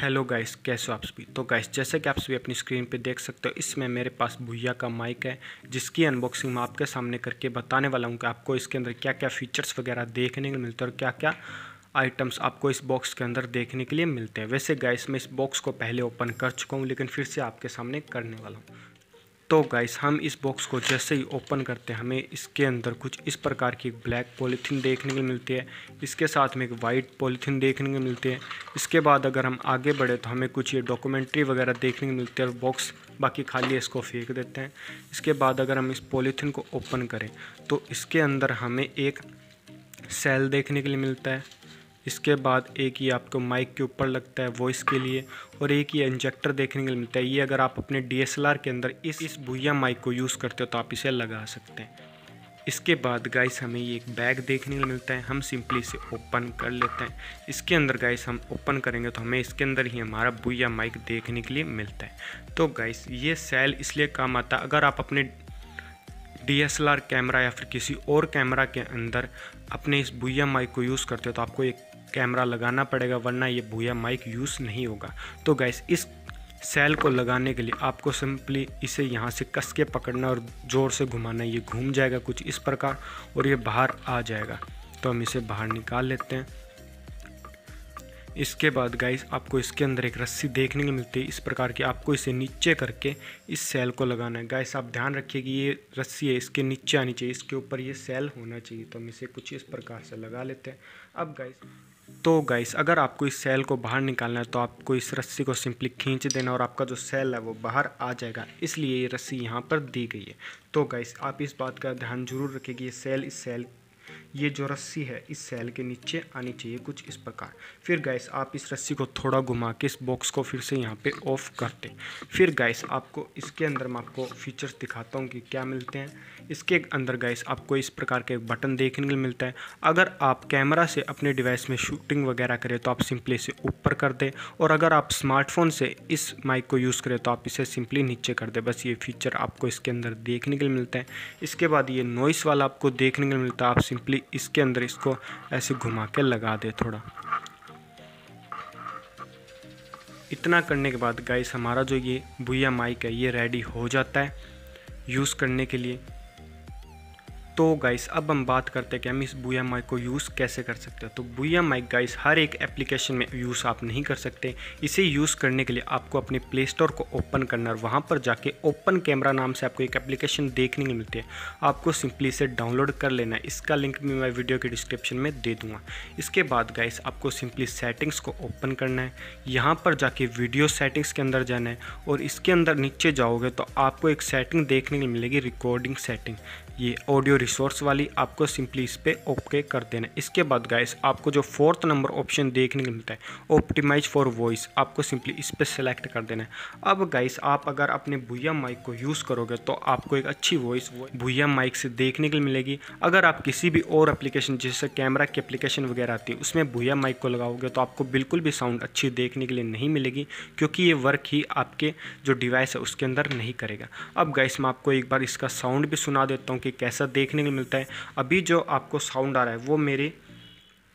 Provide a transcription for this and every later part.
Hello guys कैसे हो आप सभी? तो गाइस जैसे कि आप सभी अपनी स्क्रीन पे देख सकते हो, इसमें मेरे पास भुया का माइक है, जिसकी अनबॉक्सिंग मैं आपके सामने करके बताने वाला हूँ कि आपको इसके अंदर क्या क्या फीचर्स वगैरह देखने को मिलते हैं और क्या क्या आइटम्स आपको इस बॉक्स के अंदर देखने के लिए मिलते हैं। वैसे गाइस मैं इस बॉक्स को पहले ओपन कर चुका हूँ, लेकिन फिर से आपके सामने करने वाला हूँ। तो गाइस हम इस बॉक्स को जैसे ही ओपन करते हैं, हमें इसके अंदर कुछ इस प्रकार की ब्लैक पॉलीथीन देखने को मिलती है। इसके साथ में एक वाइट पॉलीथीन देखने को मिलती है। इसके बाद अगर हम आगे बढ़े तो हमें कुछ ये डॉक्यूमेंट्री वगैरह देखने को मिलती है और बॉक्स बाकी खाली इसको फेंक देते हैं। इसके बाद अगर हम इस पॉलीथीन को ओपन करें तो इसके अंदर हमें एक सेल देखने के लिए मिलता है। इसके बाद एक ये आपको माइक के ऊपर लगता है वॉइस के लिए और एक ये इंजेक्टर देखने के लिए मिलता है। ये अगर आप अपने डीएसएलआर के अंदर इस इस भूया माइक को यूज़ करते हो तो आप इसे लगा सकते हैं। इसके बाद गाइस हमें ये एक बैग देखने को मिलता है। हम सिंपली इसे ओपन कर लेते हैं। इसके अंदर गाइस हम ओपन करेंगे तो हमें इसके अंदर ही हमारा बुया माइक देखने के लिए मिलता है। तो गाइस ये सेल इसलिए काम आता है। अगर आप अपने डीएसएलआर कैमरा या फिर किसी और कैमरा के अंदर अपने इस बुया माइक को यूज़ करते हो तो आपको एक कैमरा लगाना पड़ेगा, वरना ये भूया माइक यूज़ नहीं होगा। तो गैस इस सेल को लगाने के लिए आपको सिंपली इसे यहाँ से कस के पकड़ना और ज़ोर से घुमाना, ये घूम जाएगा कुछ इस प्रकार और ये बाहर आ जाएगा। तो हम इसे बाहर निकाल लेते हैं। इसके बाद गाइस आपको इसके अंदर एक रस्सी देखने को मिलती है, इस प्रकार की आपको इसे नीचे करके इस सेल को लगाना है। गाइस आप ध्यान रखिए कि ये रस्सी है, इसके नीचे आनी चाहिए, इसके ऊपर ये सेल होना चाहिए। तो हम इसे कुछ इस प्रकार से लगा लेते हैं। अब गाइस तो गाइस अगर आपको इस सेल को बाहर निकालना है तो आपको इस रस्सी को सिंपली खींच देना और आपका जो सेल है वो बाहर आ जाएगा। इसलिए ये रस्सी यहाँ पर दी गई है। तो गाइस आप इस बात का ध्यान ज़रूर रखें कि ये सेल इस सेल ये जो रस्सी है, इस सेल के नीचे आनी चाहिए कुछ इस प्रकार। फिर गैस आप इस रस्सी को थोड़ा घुमा के इस बॉक्स को फिर से यहाँ पे ऑफ़ करते फिर गैस आपको इसके अंदर मैं आपको फीचर्स दिखाता हूँ कि क्या मिलते हैं। इसके अंदर गैस आपको इस प्रकार के बटन देखने को मिलता है। अगर आप कैमरा से अपने डिवाइस में शूटिंग वगैरह करें तो आप सिंपली इसे ऊपर कर दें। और अगर आप स्मार्टफ़ोन से इस माइक को यूज़ करें तो आप इसे सिंपली नीचे कर दें। बस ये फीचर आपको इसके अंदर देखने के लिए मिलता है। इसके बाद ये नॉइस वाला आपको देखने को मिलता है। आप सिंपली इसके अंदर इसको ऐसे घुमा के लगा दे थोड़ा। इतना करने के बाद गाइस हमारा जो ये भूया माइक है, ये रेडी हो जाता है। यूज़ करने के लिए तो गाइस अब हम बात करते हैं कि हम इस बुया माइक को यूज़ कैसे कर सकते हैं। तो बुया माइक गाइस हर एक एप्लीकेशन में यूज़ आप नहीं कर सकते। इसे यूज़ करने के लिए आपको अपने प्ले स्टोर को ओपन करना और वहाँ पर जाके ओपन कैमरा नाम से आपको एक एप्लीकेशन देखने को मिलती है। आपको सिंपली इसे डाउनलोड कर लेना है। इसका लिंक भी मैं वीडियो के डिस्क्रिप्शन में दे दूँगा। इसके बाद गाइस आपको सिंपली सेटिंग्स को ओपन करना है। यहाँ पर जाके वीडियो सेटिंग्स के अंदर जाना है और इसके अंदर नीचे जाओगे तो आपको एक सेटिंग देखने को मिलेगी रिकॉर्डिंग सेटिंग ये ऑडियो रिसोर्स वाली आपको सिंपली इस पर ओके कर देना इसके बाद गाइस आपको जो फोर्थ नंबर ऑप्शन देखने को मिलता है ऑप्टिमाइज फॉर वॉइस आपको सिंपली इस पर सेलेक्ट कर देना है। अब गाइस आप अगर अपने भूया माइक को यूज़ करोगे तो आपको एक अच्छी वॉइस भूया माइक से देखने के मिलेगी। अगर आप किसी भी और एप्लीकेशन जैसे कैमरा की एप्लीकेशन वगैरह आती है, उसमें भूया माइक को लगाओगे तो आपको बिल्कुल भी साउंड अच्छी देखने के लिए नहीं मिलेगी, क्योंकि ये वर्क ही आपके जो डिवाइस है, उसके अंदर नहीं करेगा। अब गाइस मैं आपको एक बार इसका साउंड भी सुना देता हूँ कि कैसा देखने को मिलता है। अभी जो आपको साउंड आ रहा है, वो मेरे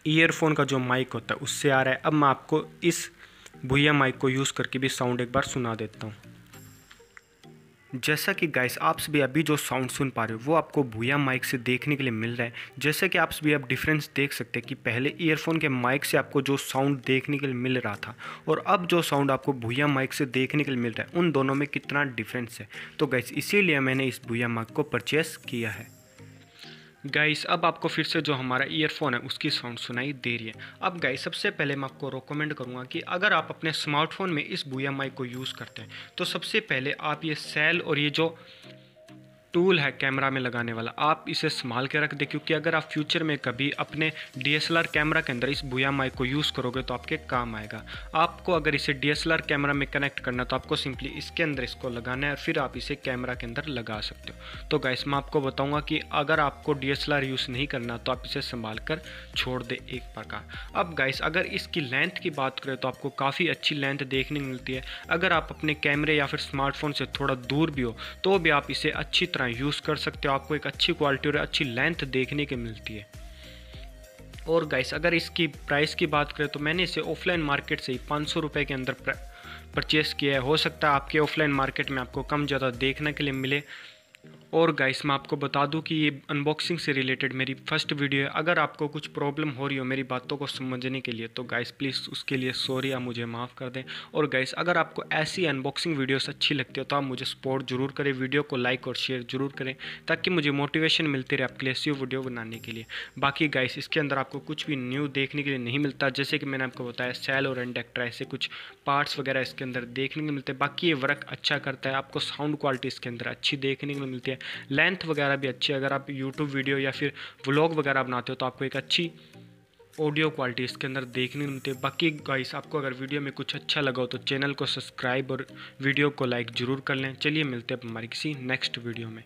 ईयरफोन का जो माइक होता है, उससे आ रहा है। अब मैं आपको इस भूया माइक को यूज़ करके भी साउंड एक बार सुना देता हूँ। जैसा कि गाइस आप सभी अभी जो साउंड सुन पा रहे हो, वो आपको भूया माइक से देखने के लिए मिल रहा है। जैसे कि आप सभी अब डिफरेंस देख सकते हैं कि पहले ईयरफोन के माइक से आपको जो साउंड देखने के लिए मिल रहा था, और अब जो साउंड आपको भूया माइक से देखने के लिए मिल रहा है, उन दोनों में कितना डिफरेंस है। तो गैस इसीलिए मैंने इस भूया माइक को परचेस किया है। गाइस अब आपको फिर से जो हमारा ईयरफोन है, उसकी साउंड सुनाई दे रही है। अब गाइस सबसे पहले मैं आपको रिकमेंड करूँगा कि अगर आप अपने स्मार्टफ़ोन में इस बुया माइक को यूज़ करते हैं तो सबसे पहले आप ये सेल और ये जो टूल है कैमरा में लगाने वाला। आप इसे संभाल के रख दें, क्योंकि अगर आप फ्यूचर में कभी अपने डीएसएलआर कैमरा के अंदर इस बुया माइक को यूज़ करोगे तो आपके काम आएगा। आपको अगर इसे डीएसएलआर कैमरा में कनेक्ट करना तो आपको सिंपली इसके अंदर इसको लगाना है फिर आप इसे कैमरा के अंदर लगा सकते हो। तो गैस मैं आपको बताऊँगा कि अगर आपको डीएसएलआर यूज़ नहीं करना तो आप इसे संभाल कर छोड़ दे एक प्रकार। अब गाइस अगर इसकी लेंथ की बात करें तो आपको काफ़ी अच्छी लेंथ देखने को मिलती है। अगर आप अपने कैमरे या फिर स्मार्टफ़ोन से थोड़ा दूर भी हो तो भी आप इसे अच्छी तरह यूज़ कर सकते हो, आपको एक अच्छी क्वालिटी और अच्छी लेंथ देखने के मिलती है। और गाइस अगर इसकी प्राइस की बात करें तो मैंने इसे ऑफलाइन मार्केट से ही पाँच सौ के अंदर परचेस किया है। हो सकता है आपके ऑफलाइन मार्केट में आपको कम ज़्यादा देखने के लिए मिले। और गाइस मैं आपको बता दूँ कि ये अनबॉक्सिंग से रिलेटेड मेरी फ़र्स्ट वीडियो है। अगर आपको कुछ प्रॉब्लम हो रही हो मेरी बातों को समझने के लिए तो गाइस प्लीज़ उसके लिए सॉरी आप मुझे माफ़ कर दें। और गाइस अगर आपको ऐसी अनबॉक्सिंग वीडियोस अच्छी लगती हो तो आप मुझे सपोर्ट ज़रूर करें वीडियो को लाइक और शेयर ज़रूर करें, ताकि मुझे मोटिवेशन मिलती रहे आपके लिए ऐसी वीडियो बनाने के लिए। बाकी गाइस इसके अंदर आपको कुछ भी न्यू देखने के लिए नहीं मिलता। जैसे कि मैंने आपको बताया सेल और इंडेक्टर ऐसे कुछ पार्ट्स वगैरह इसके अंदर देखने को मिलते हैं। बाकी ये वर्क अच्छा करता है, आपको साउंड क्वालिटी इसके अंदर अच्छी देखने को मिलती है। लेंथ वगैरह भी अच्छी है। अगर आप यूट्यूब वीडियो या फिर व्लॉग वगैरह बनाते हो तो आपको एक अच्छी ऑडियो क्वालिटी इसके अंदर देखने मिलती है। बाकी गाइस आपको अगर वीडियो में कुछ अच्छा लगा हो तो चैनल को सब्सक्राइब और वीडियो को लाइक ज़रूर कर लें। चलिए मिलते हैं हमारी किसी नेक्स्ट वीडियो में।